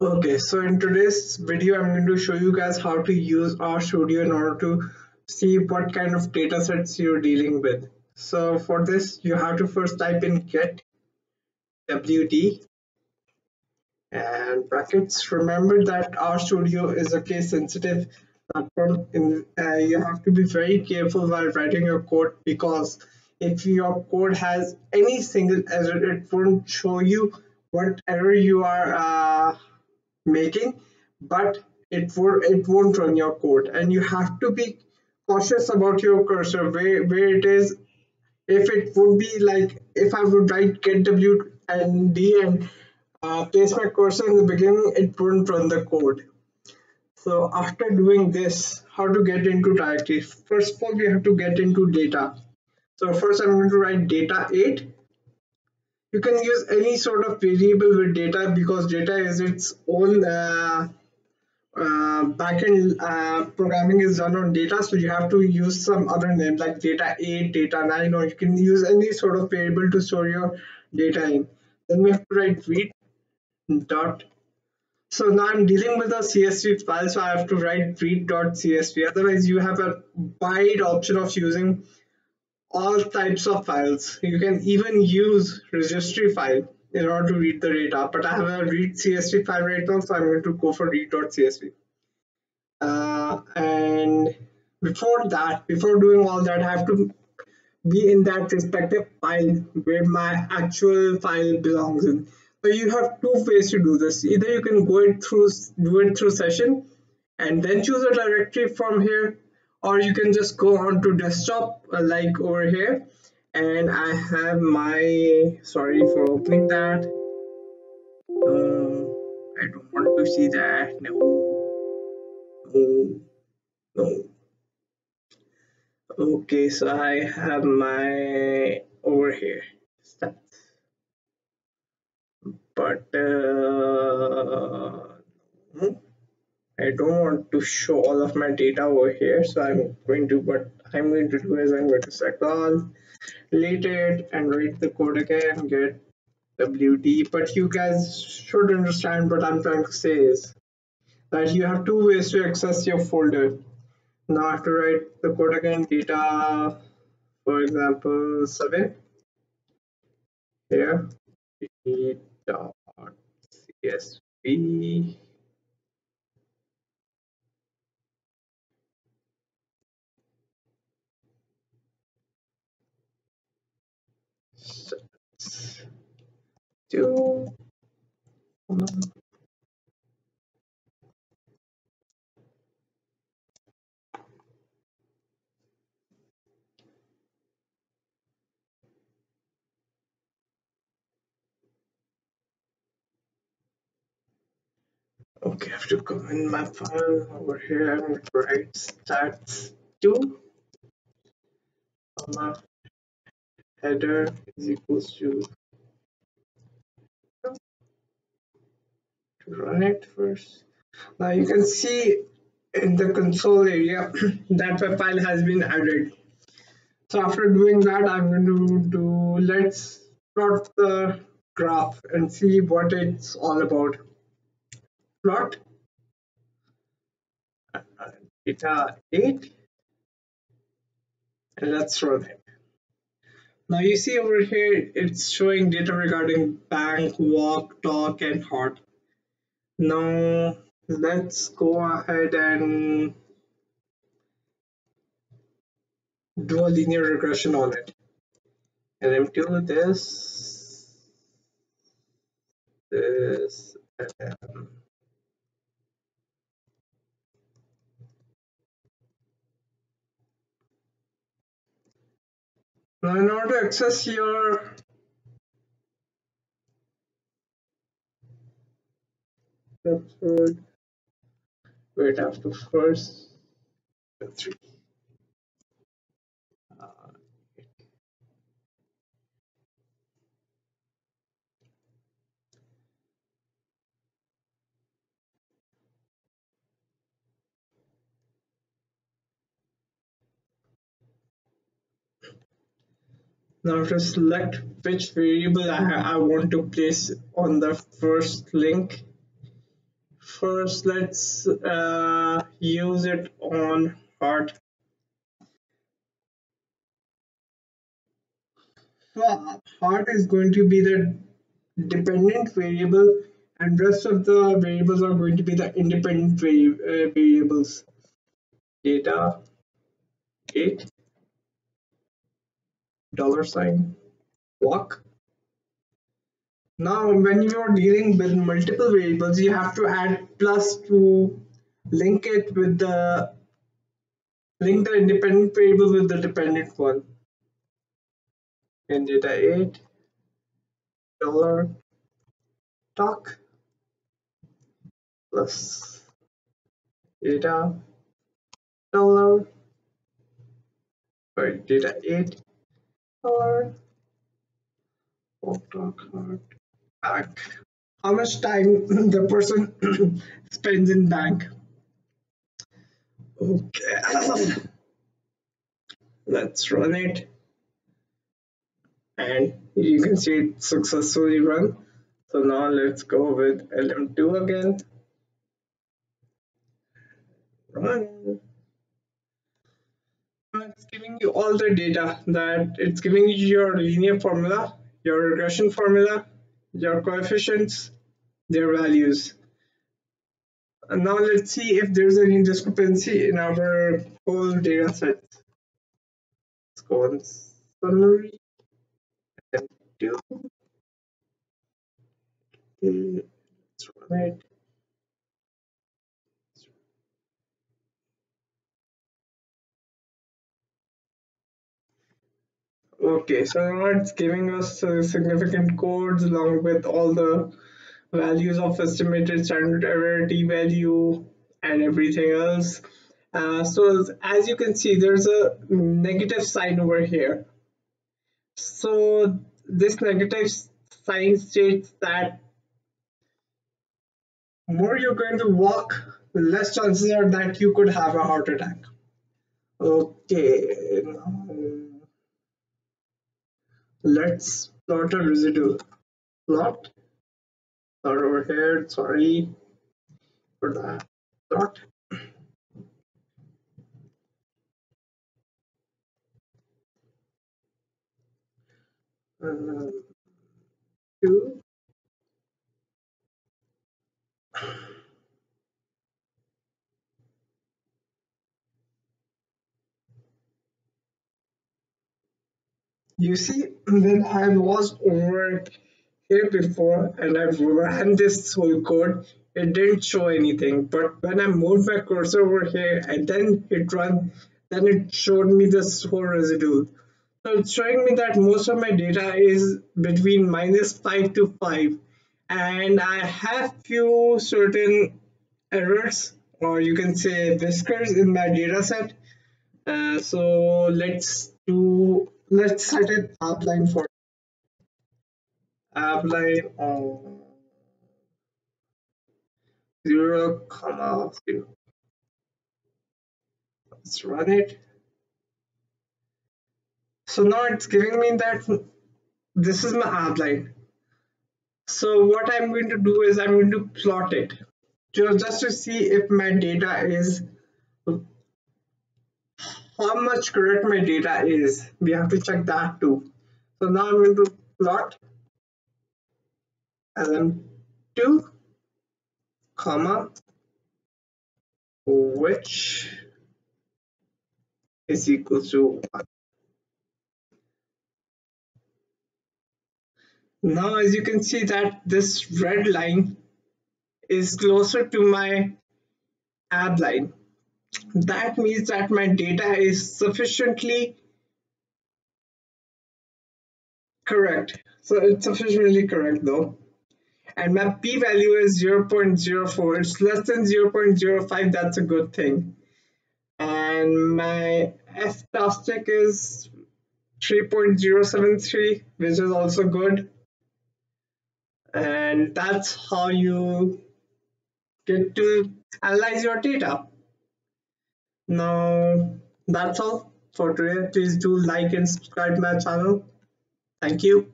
Okay, so in today's video, I'm going to show you guys how to use RStudio in order to see what kind of data sets you're dealing with. So for this, you have to first type in get wd and brackets. Remember that RStudio is a case sensitive platform. In, uh, you have to be very careful while writing your code because if your code has any single error, it won't show you what error you are uh, making but it won't it won't run your code and you have to be cautious about your cursor. Where where it is if it would be like if i would write get w and d and uh, place my cursor in the beginning it wouldn't run the code so after doing this how to get into directories first of all we have to get into data. So first i'm going to write data 8 you can use any sort of variable with data because data is its own uh, uh, backend uh, programming is done on data. So you have to use some other name like data 8 data 9 or you can use any sort of variable to store your data in. Then we have to write read dot. So now i'm dealing with a csv file so i have to write read dot CSV otherwise you have a wide option of using all types of files. You can even use registry file in order to read the data, but I have a read CSV file right now, so I'm going to go for read.csv. Uh, and before that, before doing all that, I have to be in that respective file where my actual file belongs in. So you have two ways to do this. Either you can go it through, do it through session, and then choose a directory from here, or you can just go on to desktop uh, like over here. And I have my sorry for opening that. No I don't want to see that. No. No. No. Okay so I have my over here. But uh, I don't want to show all of my data over here so I'm going to what I'm going to do is I'm going to select all delete it and write the code again get wd but you guys should understand what I'm trying to say is that you have two ways to access your folder. Now I have to write the code again data for example 7 here dot csv two. Okay, I have to go in my file over here and write stats 2 comma header is equals to run it first. Now you can see in the console area that my file has been added. So after doing that, I'm going to do let's plot the graph and see what it's all about. Plot data 8 and let's run it. Now you see over here, it's showing data regarding bank, walk, talk, and heart now let's go ahead and do a linear regression on it. And then do this this now in order to access your Stepford. Wait, after first three. Uh, now to select which variable I, I want to place on the first link first let's uh, use it on heart. So heart is going to be the dependent variable and rest of the variables are going to be the independent vari uh, variables. Data 8 dollar sign walk now when you are dealing with multiple variables you have to add plus to link it with the link the independent variable with the dependent one. In data 8 dollar talk plus data dollar sorry data 8 dollar oh, talk bank how much time the person spends in bank? Okay. Let's run it. And you can see it successfully run. So now let's go with lm2 again. Run. It's giving you all the data that it's giving you your linear formula your regression formula your coefficients, their values. And now let's see if there's any discrepancy in our whole data set. Let's go on summary and do. Let's run it. Okay, so now it's giving us uh, significant codes along with all the values of estimated standard error, t-value, and everything else. Uh, so as you can see, there's a negative sign over here. So this negative sign states that more you're going to walk, less chances are that you could have a heart attack. Okay, let's plot a residual plot. Not over here sorry for that plot. Um, two You see, when I was over here before and I ran this whole code, it didn't show anything. But when I moved my cursor over here and then it run, then it showed me this whole residue. So it's showing me that most of my data is between minus 5 to 5 and I have few certain errors or you can say whiskers in my data set. Uh, so let's do let's set an app line for abline on zero comma zero. Let's run it. So now it's giving me that this is my abline. So what I'm going to do is I'm going to plot it just to see if my data is how much correct my data is. We have to check that too. So now I'm going to plot lm2 comma which is equal to 1. Now as you can see that this red line is closer to my abline that means that my data is sufficiently correct. So it's sufficiently correct though. And my p-value is 0.04. It's less than 0.05. That's a good thing. And my f-tastic is 3.073, which is also good. And that's how you get to analyze your data. Now that's all for today. Please do like and subscribe my channel. Thank you.